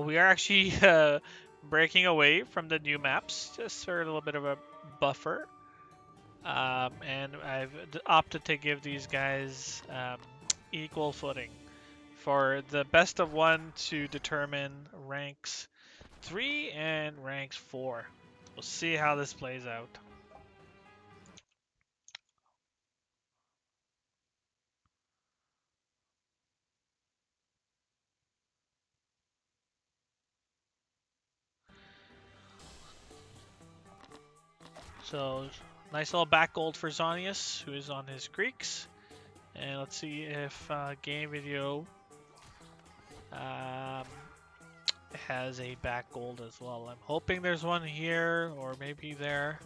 we are actually uh, breaking away from the new maps just for a little bit of a buffer. Um, and I've opted to give these guys um, equal footing for the best of one to determine ranks 3 and ranks 4. We'll see how this plays out. So nice little back gold for Zonius, who is on his Greeks. And let's see if uh, game video um, has a back gold as well. I'm hoping there's one here or maybe there.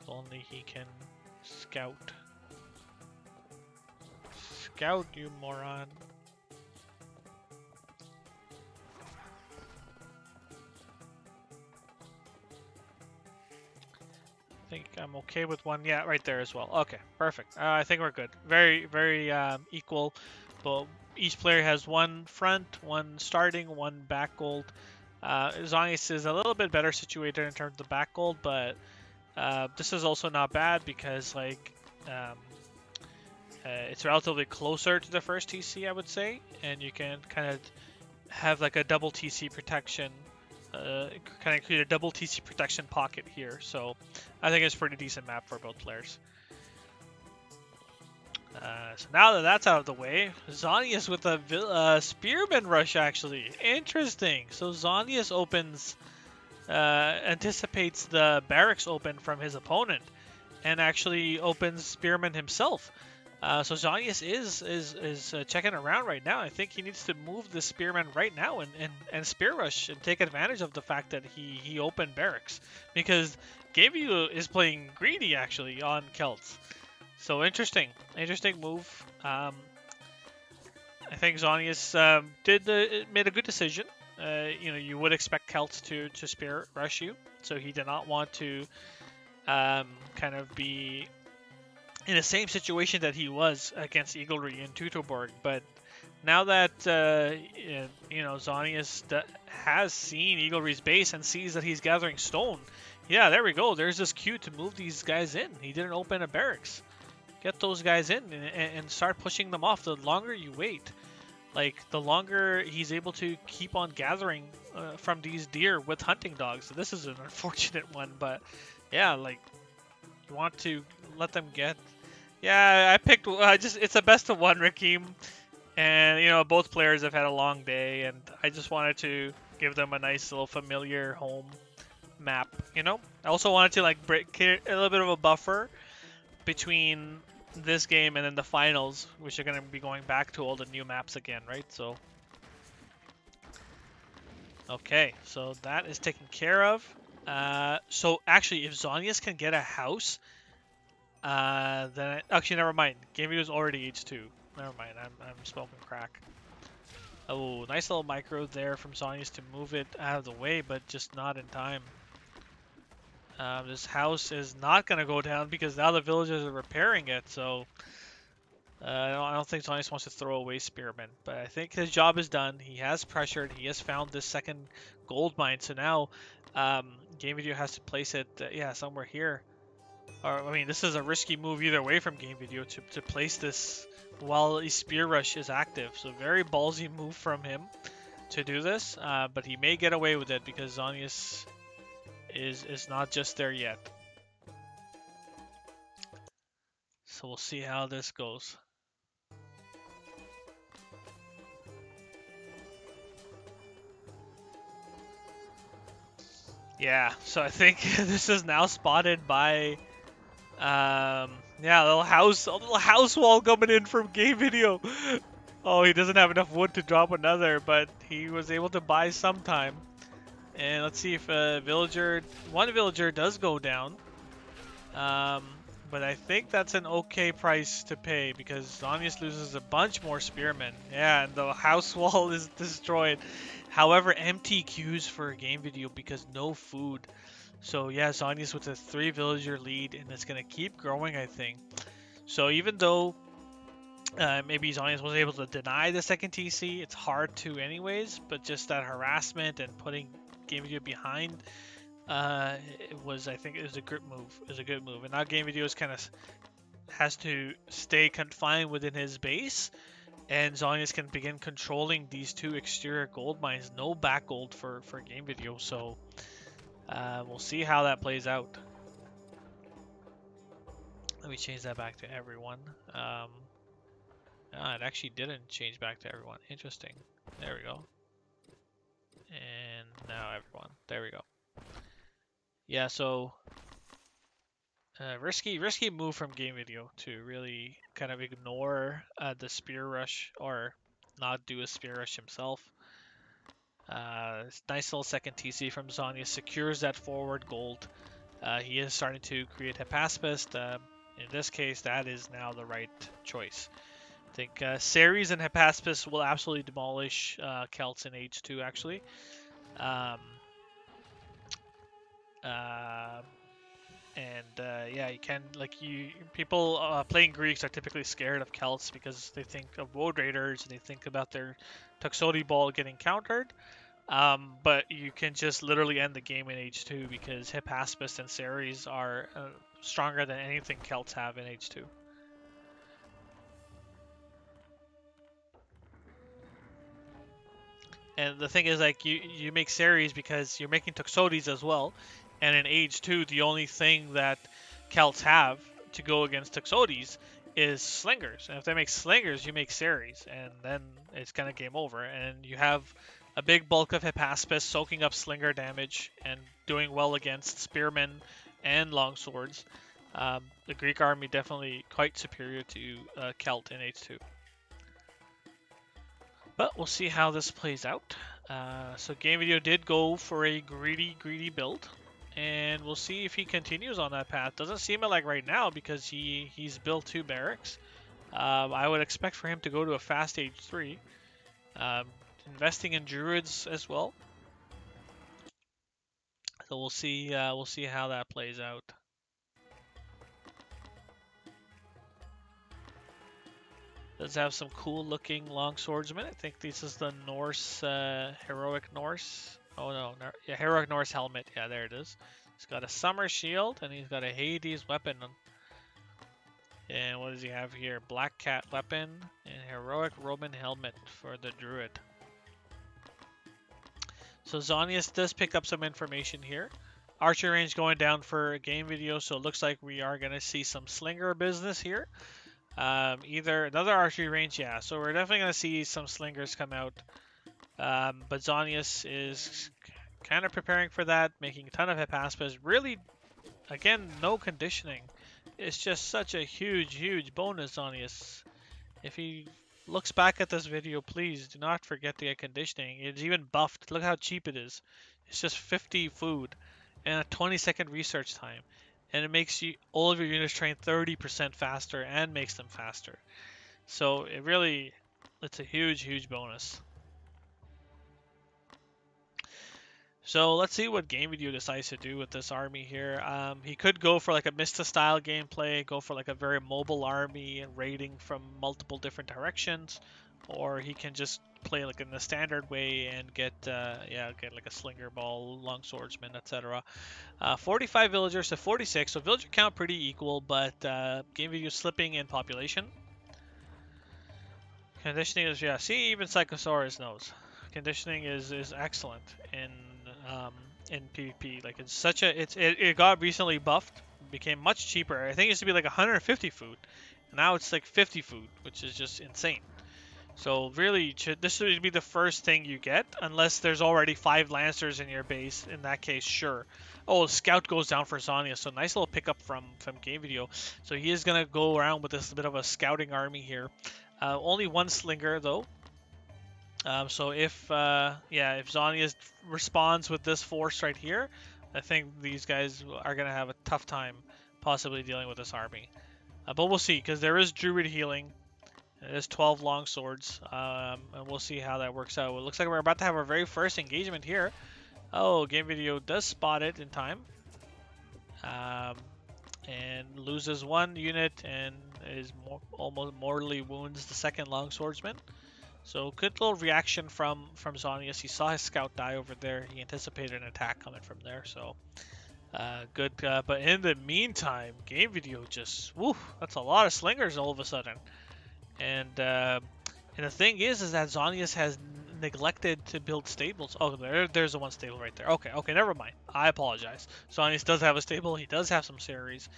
If only he can scout. Scout, you moron. Think I'm okay with one. Yeah, right there as well. Okay, perfect. Uh, I think we're good. Very, very um, equal. But each player has one front, one starting, one back gold. Uh, Zonius is a little bit better situated in terms of the back gold, but uh, this is also not bad because like um, uh, it's relatively closer to the first TC, I would say, and you can kind of have like a double TC protection uh, kind of create a double TC protection pocket here. So I think it's a pretty decent map for both players. Uh, so now that that's out of the way, Zonius with a uh, Spearman rush actually. Interesting. So Zonius opens, uh, anticipates the barracks open from his opponent and actually opens Spearman himself. Uh, so Zonius is is is uh, checking around right now. I think he needs to move the Spearman right now and, and, and Spear Rush and take advantage of the fact that he, he opened barracks. Because GameView is playing greedy actually on Celts. So interesting. Interesting move. Um, I think Zonius um, did the, made a good decision. Uh, you know, you would expect Celts to, to Spear Rush you. So he did not want to um, kind of be in the same situation that he was against Eaglery in Teutoburg, but now that uh, you know Zonius has seen Eaglery's base and sees that he's gathering stone, yeah, there we go. There's this cue to move these guys in. He didn't open a barracks. Get those guys in and, and start pushing them off. The longer you wait, like the longer he's able to keep on gathering uh, from these deer with hunting dogs. So this is an unfortunate one, but yeah, like you want to let them get yeah, I picked. I just it's a best of one, Rakim, and you know both players have had a long day, and I just wanted to give them a nice little familiar home map. You know, I also wanted to like break a little bit of a buffer between this game and then the finals, which are going to be going back to all the new maps again, right? So, okay, so that is taken care of. Uh, so actually, if Zonius can get a house uh, then I, actually, never mind. Game was already H2. Never mind. I'm I'm smoking crack. Oh, nice little micro there from Zonius to move it out of the way, but just not in time. Um, this house is not going to go down because now the villagers are repairing it, so uh, I, don't, I don't think Zonius wants to throw away Spearman. But I think his job is done. He has pressured. He has found this second gold mine, so now um, Game Video has to place it, uh, yeah, somewhere here. Or, I mean, this is a risky move either way from Game Video to, to place this while a Spear Rush is active. So very ballsy move from him to do this, uh, but he may get away with it because Zonius is, is not just there yet. So we'll see how this goes. Yeah, so I think this is now spotted by um, yeah, little house, a little house wall coming in from game video. Oh, he doesn't have enough wood to drop another, but he was able to buy some time. And let's see if a villager, one villager does go down. Um, but I think that's an okay price to pay because Zonius loses a bunch more spearmen. Yeah, and the house wall is destroyed. However, empty queues for a game video because no food. So yeah, Zonius with a three villager lead, and it's gonna keep growing, I think. So even though Uh, maybe Zonius was able to deny the second TC. It's hard to anyways, but just that harassment and putting Game Video behind uh, it was, I think, it was a good move. It was a good move. And now Game Video is kind of has to stay confined within his base, and Zonius can begin controlling these two exterior gold mines. No back gold for for Game Video, so uh, we'll see how that plays out. Let me change that back to everyone. Um, ah, it actually didn't change back to everyone. Interesting. There we go. And now everyone. There we go. Yeah, so uh, risky, risky move from game video to really kind of ignore uh, the spear rush or not do a spear rush himself. Uh, nice little second TC from Zonius secures that forward gold. Uh, he is starting to create Hypaspist. Uh, in this case, that is now the right choice. I think uh, Ceres and Hypaspist will absolutely demolish uh, Celts in H2, actually. Um, uh, and uh, yeah, you can like you people uh, playing Greeks are typically scared of Celts because they think of Woad Raiders and they think about their Toxotes ball getting countered. Um, but you can just literally end the game in H2 because Hypaspist and Ceres are uh, stronger than anything Celts have in H2. And the thing is, like, you, you make Ceres because you're making Toxotes as well. And in H2, the only thing that Celts have to go against Toxotes is Slingers. And if they make Slingers, you make Ceres. And then it's kind of game over. And you have a big bulk of Hypaspist soaking up Slinger damage and doing well against Spearmen and Longswords. Um, the Greek army definitely quite superior to uh, Celt in H2. But we'll see how this plays out. Uh, so Game Video did go for a greedy, greedy build. And we'll see if he continues on that path. Doesn't seem it like right now because he, he's built two barracks. Um, I would expect for him to go to a fast age three. Um, investing in druids as well. So we'll see. Uh, we'll see how that plays out. Does have some cool looking long swordsmen. I think this is the Norse, uh, heroic Norse. Oh no, yeah, heroic Norse helmet. Yeah, there it is. He's got a summer shield and he's got a Hades weapon. And what does he have here? Black cat weapon and heroic Roman helmet for the druid. So Zonius does pick up some information here. Archer range going down for a game video, so it looks like we are going to see some slinger business here. Um, either another archery range, yeah. So we're definitely going to see some slingers come out. Um, but Zonius is kind of preparing for that, making a ton of Hypaspist. Really, again, no conditioning. It's just such a huge, huge bonus, Zonius. If he looks back at this video, please do not forget the conditioning. It's even buffed. Look how cheap it is. It's just 50 food and a 20 second research time. And it makes you all of your units train 30% faster and makes them faster. So it really, it's a huge, huge bonus. So let's see what Game Video decides to do with this army here. Um, he could go for like a Mista style gameplay, go for like a very mobile army raiding from multiple different directions, or he can just play like in the standard way and get uh, yeah get like a slinger ball, long swordsman, etc. Uh, 45 villagers to 46, so villager count pretty equal, but uh, Game Video slipping in population. Conditioning is yeah. See, even Psychosaurus knows. Conditioning is is excellent in um, in PvP. Like it's such a it's it, it got recently buffed, became much cheaper. I think it used to be like 150 food, now it's like 50 food, which is just insane. So really, this should be the first thing you get, unless there's already five Lancers in your base. In that case, sure. Oh, Scout goes down for Zonius, so nice little pickup from from Game Video. So he is gonna go around with this bit of a scouting army here. Uh, only one Slinger though, um, so if, uh, yeah, if Zonius responds with this force right here, I think these guys are going to have a tough time possibly dealing with this army. Uh, but we'll see, because there is Druid healing. There's 12 long swords, um, and we'll see how that works out. It looks like we're about to have our very first engagement here. Oh, game video does spot it in time. Um, and loses one unit, and is more, almost mortally wounds the second long swordsman. So good little reaction from from Zonius. He saw his scout die over there. He anticipated an attack coming from there. So uh, good. Uh, but in the meantime, game video just woo. That's a lot of slingers all of a sudden. And uh, and the thing is, is that Zonius has neglected to build stables. Oh, there, there's the one stable right there. Okay, okay, never mind. I apologize. Zonius does have a stable. He does have some series,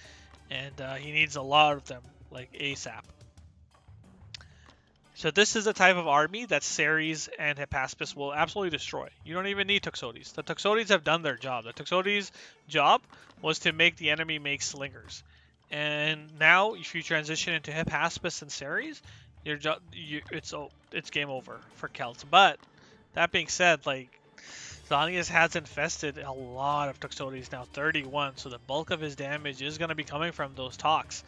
and uh, he needs a lot of them, like ASAP. So this is the type of army that Ceres and Hypaspist will absolutely destroy. You don't even need Toxotes. The Toxotes have done their job. The Toxotes' job was to make the enemy make slingers. And now, if you transition into Hypaspist and Ceres, your job, you, it's oh, it's game over for Celts. But that being said, like Zonius has infested a lot of Toxotes now, 31. So the bulk of his damage is going to be coming from those Tox,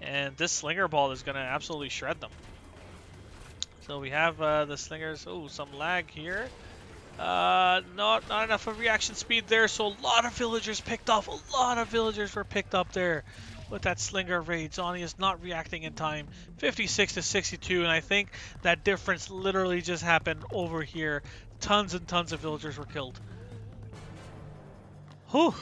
and this Slinger Ball is going to absolutely shred them. So we have uh, the Slingers. Oh, some lag here. Uh, not not enough of reaction speed there. So a lot of villagers picked off. A lot of villagers were picked up there with that slinger raid. Zoni is not reacting in time. 56 to 62, and I think that difference literally just happened over here. Tons and tons of villagers were killed. Whew.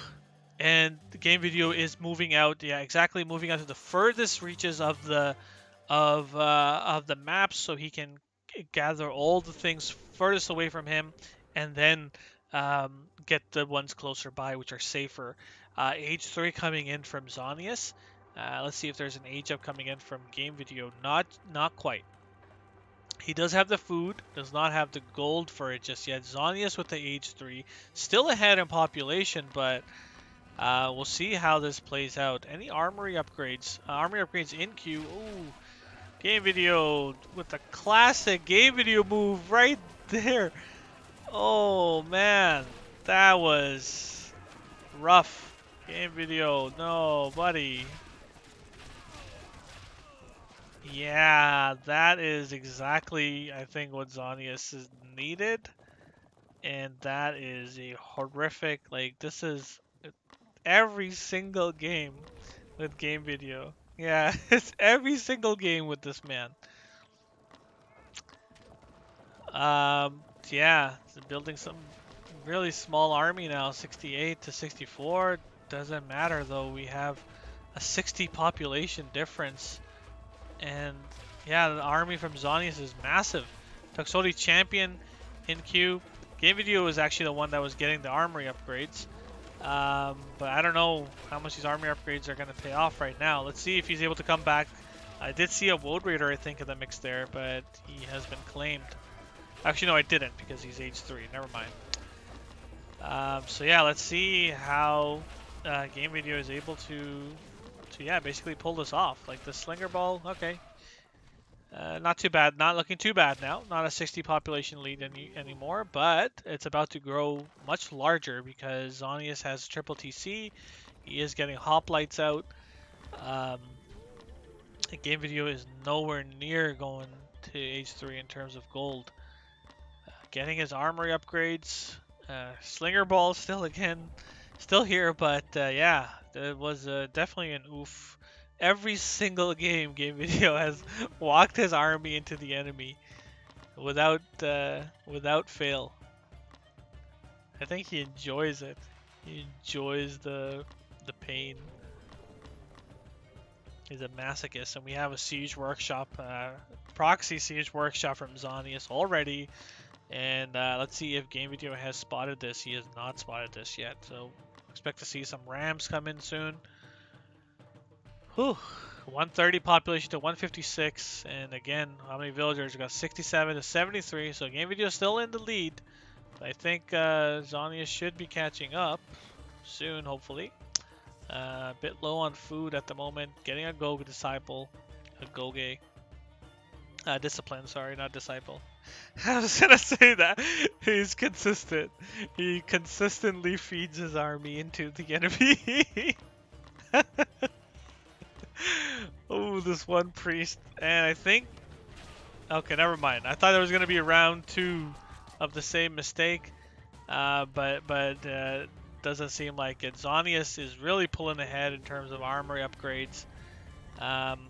And the game video is moving out. Yeah, exactly, moving out to the furthest reaches of the of uh, of the maps, so he can gather all the things furthest away from him, and then um, get the ones closer by, which are safer. Uh, age 3 coming in from Zonius. Uh, let's see if there's an age up coming in from game video. Not not quite. He does have the food, does not have the gold for it just yet. Zonius with the age 3. Still ahead in population, but uh, we'll see how this plays out. Any armory upgrades? Uh, armory upgrades in queue. Ooh, game video with the classic game video move right there. Oh man, that was rough. Game video, no, buddy. Yeah, that is exactly, I think, what Zonius is needed. And that is a horrific, like, this is every single game with game video. Yeah, it's every single game with this man. Um, yeah, building some really small army now, 68 to 64. Doesn't matter though, we have a 60 population difference. And yeah, the army from Zonius is massive. Toxotes champion in queue. Game Video was actually the one that was getting the armory upgrades. Um, but I don't know how much these army upgrades are going to pay off right now. Let's see if he's able to come back. I did see a Woad Raider, I think, in the mix there, but he has been claimed. Actually, no, I didn't because he's age 3. Never mind. Um, so yeah, let's see how uh, Game Video is able to, to yeah, basically pull this off. Like the Slinger Ball, okay. Uh, not too bad, not looking too bad now. Not a 60 population lead any, anymore, but it's about to grow much larger because Zonius has triple TC. He is getting hoplites out. Um, game video is nowhere near going to H3 in terms of gold. Uh, getting his armory upgrades, uh, Slinger Ball still again, still here, but uh, yeah, it was uh, definitely an oof. Every single game, Game Video has walked his army into the enemy without uh, without fail. I think he enjoys it. He enjoys the the pain. He's a masochist, and we have a siege workshop, uh, proxy siege workshop from Zonius already. And uh, let's see if Game Video has spotted this. He has not spotted this yet, so expect to see some Rams come in soon. Whew. 130 population to 156, and again, how many villagers? We got 67 to 73, so Game Video is still in the lead. I think uh, Zonius should be catching up soon, hopefully. Uh, a bit low on food at the moment. Getting a Go Disciple, a Goge. Uh, discipline, sorry, not Disciple. I was gonna say that. He's consistent. He consistently feeds his army into the enemy. oh, this one priest. And I think... Okay, never mind. I thought there was gonna be a round two of the same mistake. Uh, but but uh, doesn't seem like it. Zonius is really pulling ahead in terms of armory upgrades. Um,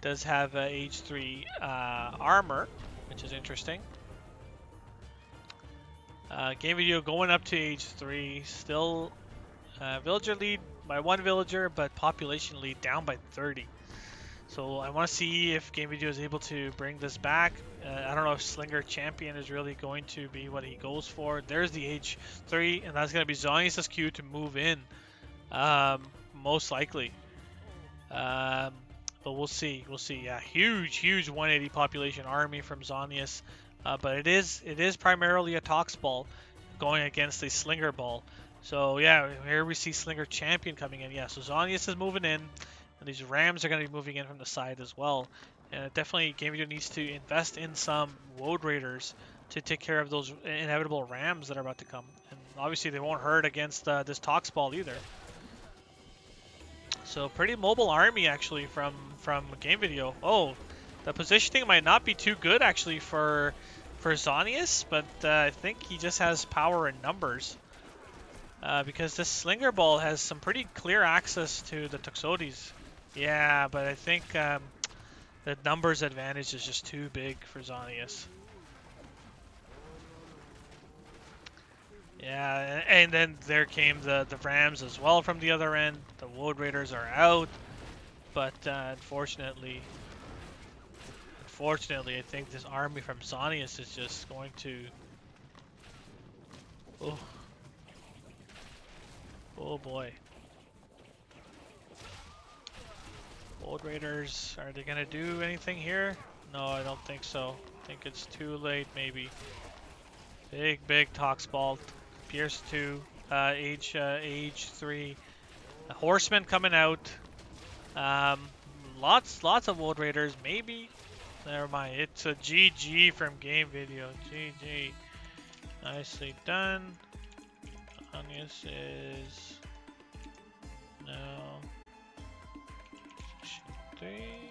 does have uh, age 3 uh, armor, which is interesting. Uh, game video going up to H3, still uh, villager lead by one villager, but population lead down by 30. So I want to see if Game Video is able to bring this back. Uh, I don't know if Slinger Champion is really going to be what he goes for. There's the H3, and that's going to be Zonius' Q to move in, um, most likely. Um, but we'll see. We'll see. Yeah, huge, huge 180 population army from Zonius. Uh, but it is it is primarily a Tox ball going against a Slinger ball. So yeah, here we see Slinger Champion coming in. Yeah, so Zonius is moving in. And these Rams are going to be moving in from the side as well. And definitely Game Video needs to invest in some Woad Raiders to take care of those inevitable Rams that are about to come. And obviously they won't hurt against uh, this Tox Ball either. So pretty mobile army actually from, from Game Video. Oh, the positioning might not be too good actually for for Zonius, but uh, I think he just has power and numbers. Uh, because this Slinger Ball has some pretty clear access to the Toxotes. Yeah, but I think um, the numbers advantage is just too big for Zonius. Yeah, and then there came the, the Rams as well from the other end. The Woad Raiders are out, but uh, unfortunately, unfortunately, I think this army from Zonius is just going to. Oh, oh boy. Woad Raiders, are they gonna do anything here? No, I don't think so. I think it's too late, maybe. Big, big Tox Ball. Pierce 2, uh, age, uh, age 3. A Horseman coming out. Um, lots, lots of Woad Raiders, maybe. Never mind, it's a GG from Game Video. GG. Nicely done. Zonius is... No three.